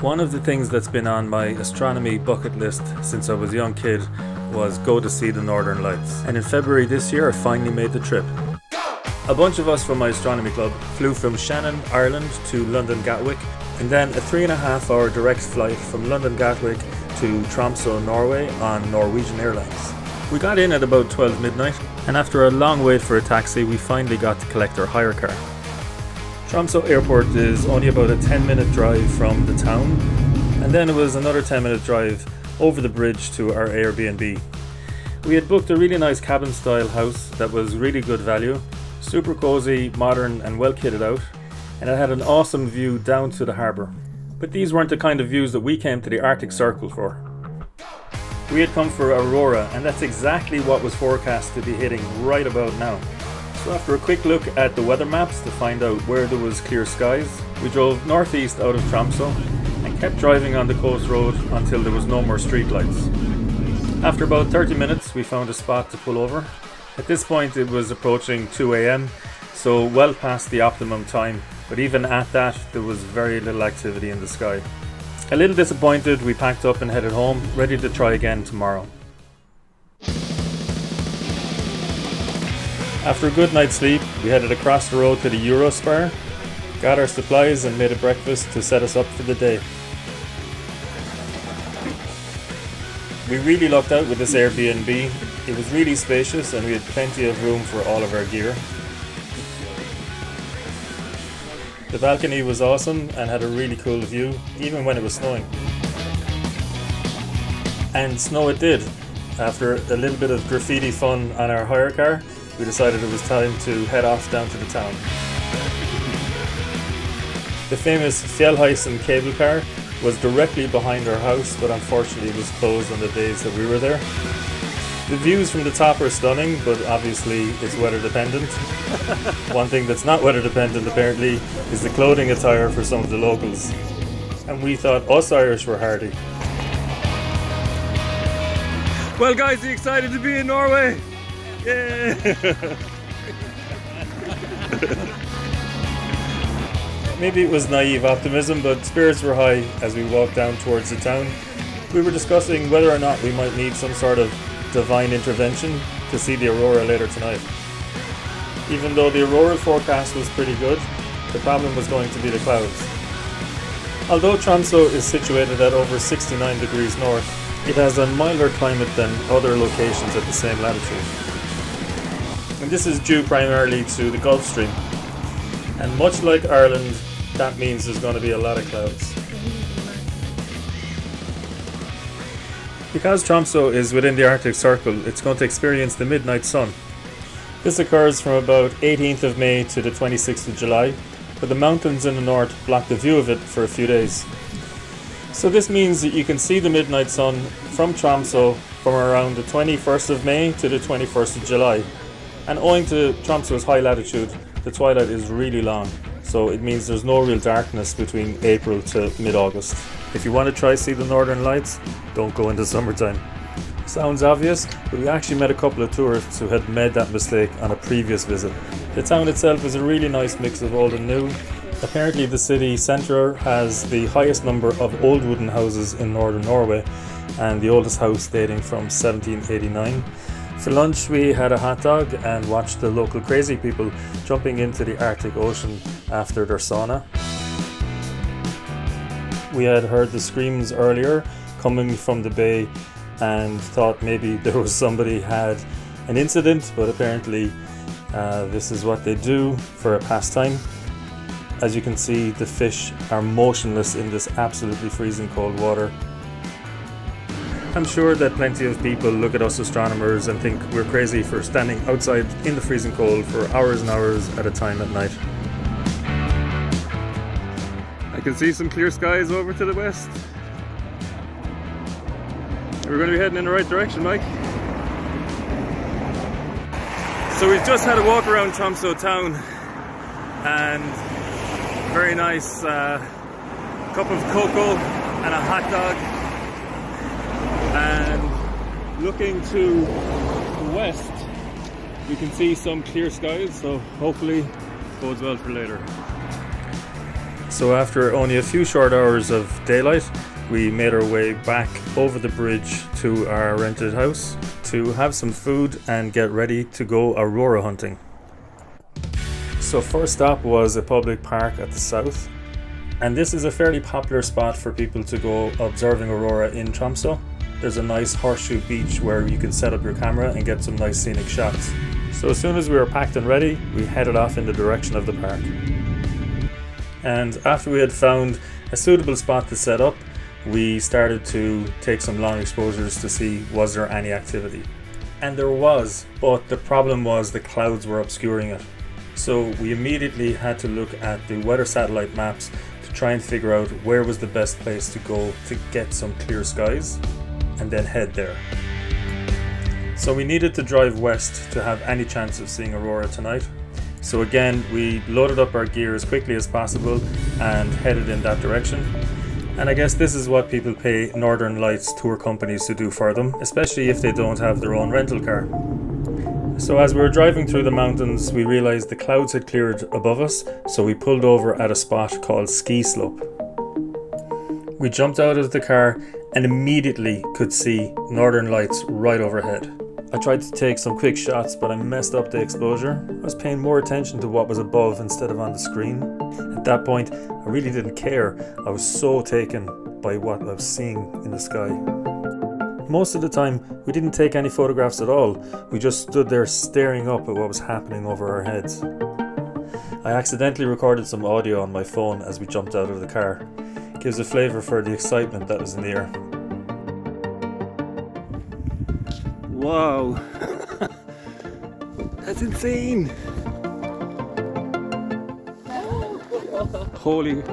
One of the things that's been on my astronomy bucket list since I was a young kid was go to see the Northern Lights. And in February this year, I finally made the trip. A bunch of us from my astronomy club flew from Shannon, Ireland to London Gatwick, and then a three and a half hour direct flight from London Gatwick to Tromsø, Norway on Norwegian Airlines. We got in at about 12 midnight, and after a long wait for a taxi, we finally got to collect our hire car. Tromsø airport is only about a 10 minute drive from the town, and then it was another 10 minute drive over the bridge to our Airbnb. We had booked a really nice cabin style house that was really good value, super cozy, modern, and well kitted out, and it had an awesome view down to the harbour. But these weren't the kind of views that we came to the Arctic Circle for. We had come for Aurora, and that's exactly what was forecast to be hitting right about now. So after a quick look at the weather maps to find out where there was clear skies, we drove northeast out of Tromsø and kept driving on the coast road until there was no more streetlights. After about 30 minutes we found a spot to pull over. At this point it was approaching 2am, so well past the optimum time, but even at that there was very little activity in the sky. A little disappointed, we packed up and headed home, ready to try again tomorrow. After a good night's sleep, we headed across the road to the Eurospar, got our supplies and made a breakfast to set us up for the day. We really lucked out with this Airbnb. It was really spacious and we had plenty of room for all of our gear. The balcony was awesome and had a really cool view, even when it was snowing. And snow it did. After a little bit of graffiti fun on our hire car, we decided it was time to head off down to the town. The famous Fjellheisen cable car was directly behind our house, but unfortunately it was closed on the days that we were there. The views from the top are stunning, but obviously it's weather dependent. One thing that's not weather dependent apparently is the clothing attire for some of the locals. And we thought us Irish were hardy. Well guys, are you excited to be in Norway? Maybe it was naive optimism, but spirits were high as we walked down towards the town. We were discussing whether or not we might need some sort of divine intervention to see the aurora later tonight. Even though the aurora forecast was pretty good, the problem was going to be the clouds. Although Tromsø is situated at over 69 degrees north, it has a milder climate than other locations at the same latitude and this is due primarily to the Gulf Stream. And much like Ireland, that means there's going to be a lot of clouds. Because Tromsø is within the Arctic Circle, it's going to experience the midnight sun. This occurs from about 18th of May to the 26th of July, but the mountains in the north block the view of it for a few days. So this means that you can see the midnight sun from Tromsø from around the 21st of May to the 21st of July, and owing to Tromsø's high latitude, the twilight is really long, so it means there's no real darkness between April to mid-August. If you want to try see the northern lights, don't go into summertime. Sounds obvious, but we actually met a couple of tourists who had made that mistake on a previous visit. The town itself is a really nice mix of old and new. Apparently the city centre has the highest number of old wooden houses in northern Norway and the oldest house dating from 1789. For lunch, we had a hot dog and watched the local crazy people jumping into the Arctic Ocean after their sauna. We had heard the screams earlier coming from the bay and thought maybe there was somebody had an incident, but apparently uh, this is what they do for a pastime. As you can see, the fish are motionless in this absolutely freezing cold water. I'm sure that plenty of people look at us astronomers and think we're crazy for standing outside in the freezing cold for hours and hours at a time at night. I can see some clear skies over to the west. We're going to be heading in the right direction, Mike. So we've just had a walk around Tromsø town and very nice uh, cup of cocoa and a hot dog and looking to the west we can see some clear skies so hopefully bodes well for later So after only a few short hours of daylight, we made our way back over the bridge to our rented house to have some food and get ready to go aurora hunting. So first stop was a public park at the south and this is a fairly popular spot for people to go observing aurora in Tromsø. There's a nice horseshoe beach where you can set up your camera and get some nice scenic shots. So as soon as we were packed and ready, we headed off in the direction of the park. And after we had found a suitable spot to set up, we started to take some long exposures to see was there any activity. And there was, but the problem was the clouds were obscuring it. So we immediately had to look at the weather satellite maps to try and figure out where was the best place to go to get some clear skies and then head there. So we needed to drive west to have any chance of seeing Aurora tonight. So again, we loaded up our gear as quickly as possible and headed in that direction. And I guess this is what people pay Northern Lights tour companies to do for them, especially if they don't have their own rental car. So as we were driving through the mountains, we realized the clouds had cleared above us, so we pulled over at a spot called Ski Slope. We jumped out of the car and immediately could see northern lights right overhead. I tried to take some quick shots, but I messed up the exposure. I was paying more attention to what was above instead of on the screen. At that point, I really didn't care. I was so taken by what I was seeing in the sky. Most of the time, we didn't take any photographs at all. We just stood there staring up at what was happening over our heads. I accidentally recorded some audio on my phone as we jumped out of the car. Gives a flavour for the excitement that was in the air. Wow. That's insane. Holy. look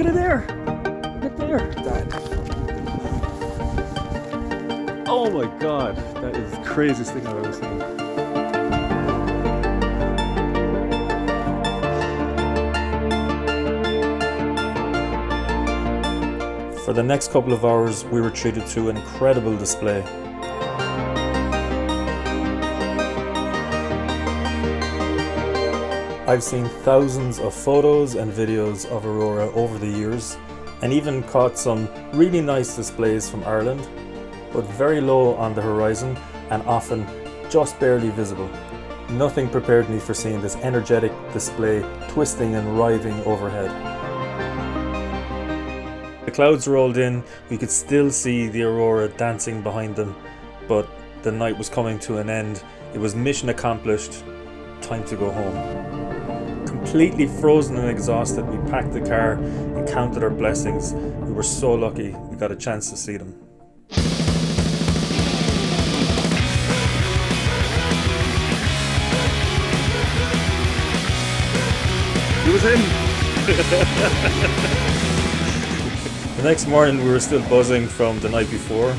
at it there. Look at there. That. Oh my god. That is the craziest thing I've ever seen. For the next couple of hours, we were treated to an incredible display. I've seen thousands of photos and videos of Aurora over the years, and even caught some really nice displays from Ireland, but very low on the horizon and often just barely visible. Nothing prepared me for seeing this energetic display twisting and writhing overhead clouds rolled in, we could still see the aurora dancing behind them, but the night was coming to an end. It was mission accomplished. Time to go home. Completely frozen and exhausted, we packed the car and counted our blessings. We were so lucky we got a chance to see them. He was in. The next morning we were still buzzing from the night before,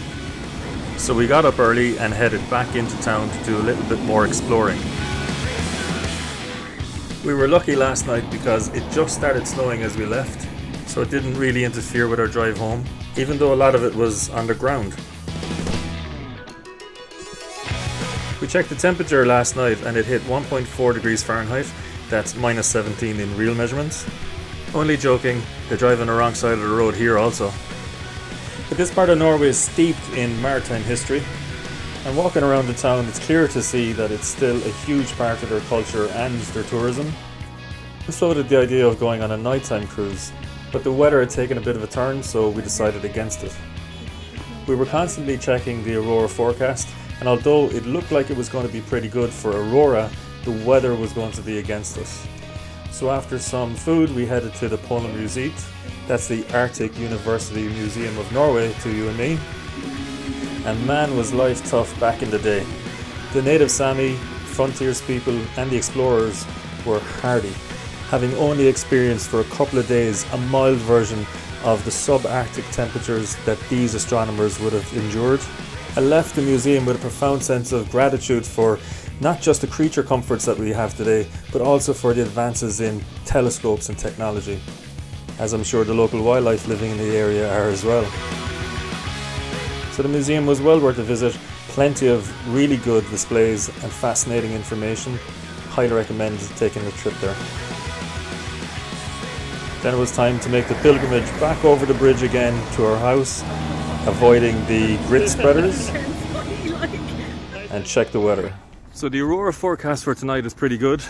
so we got up early and headed back into town to do a little bit more exploring. We were lucky last night because it just started snowing as we left, so it didn't really interfere with our drive home, even though a lot of it was underground. We checked the temperature last night and it hit 1.4 degrees Fahrenheit, that's minus 17 in real measurements. Only joking, they're driving the wrong side of the road here also. But this part of Norway is steeped in maritime history, and walking around the town it's clear to see that it's still a huge part of their culture and their tourism. We floated the idea of going on a nighttime cruise, but the weather had taken a bit of a turn so we decided against it. We were constantly checking the Aurora forecast, and although it looked like it was going to be pretty good for Aurora, the weather was going to be against us. So after some food, we headed to the Museet. That's the Arctic University Museum of Norway to you and me. And man was life tough back in the day. The native Sami, frontiers people and the explorers were hardy, having only experienced for a couple of days a mild version of the subarctic temperatures that these astronomers would have endured. I left the museum with a profound sense of gratitude for not just the creature comforts that we have today, but also for the advances in telescopes and technology, as I'm sure the local wildlife living in the area are as well. So the museum was well worth a visit, plenty of really good displays and fascinating information. Highly recommend taking a trip there. Then it was time to make the pilgrimage back over the bridge again to our house, avoiding the grit spreaders, and check the weather. So the aurora forecast for tonight is pretty good,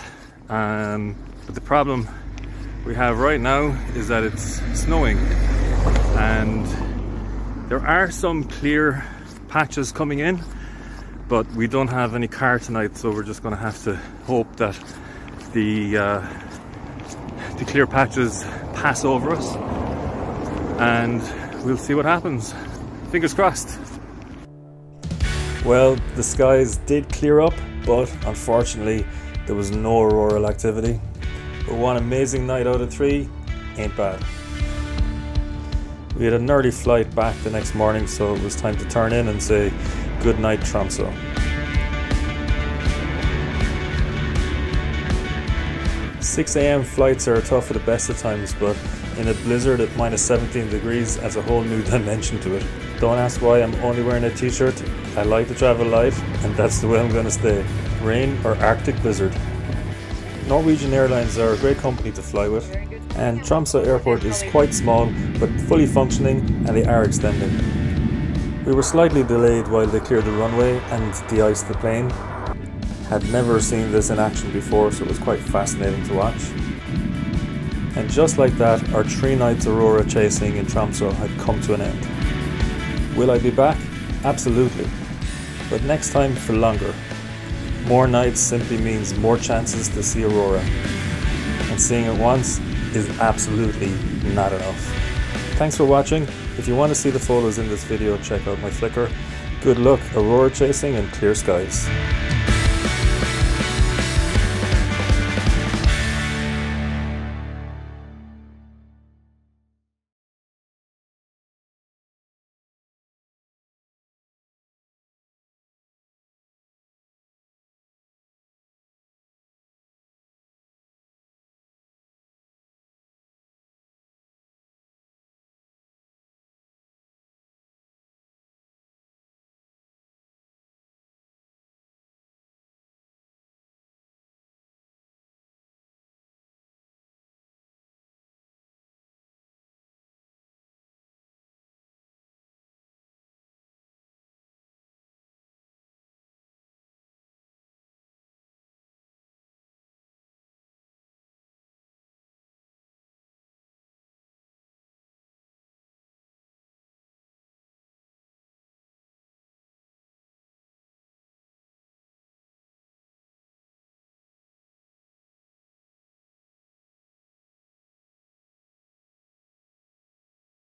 um, but the problem we have right now is that it's snowing, and there are some clear patches coming in, but we don't have any car tonight, so we're just going to have to hope that the uh, the clear patches pass over us, and we'll see what happens. Fingers crossed. Well, the skies did clear up, but unfortunately, there was no auroral activity. But one amazing night out of three ain't bad. We had an early flight back the next morning, so it was time to turn in and say good night, Tromsø. 6 a.m. flights are tough at the best of times, but in a blizzard at minus 17 degrees adds a whole new dimension to it. Don't ask why I'm only wearing a t-shirt. I like to travel light, and that's the way I'm gonna stay. Rain or Arctic blizzard. Norwegian Airlines are a great company to fly with, and Tromsø Airport is quite small but fully functioning and they are extending. We were slightly delayed while they cleared the runway and de-iced the plane. Had never seen this in action before, so it was quite fascinating to watch. And just like that, our three nights Aurora chasing in Tromsø had come to an end. Will I be back? Absolutely. But next time for longer. More nights simply means more chances to see Aurora. And seeing it once is absolutely not enough. Thanks for watching. If you want to see the photos in this video, check out my Flickr. Good luck, Aurora chasing and clear skies.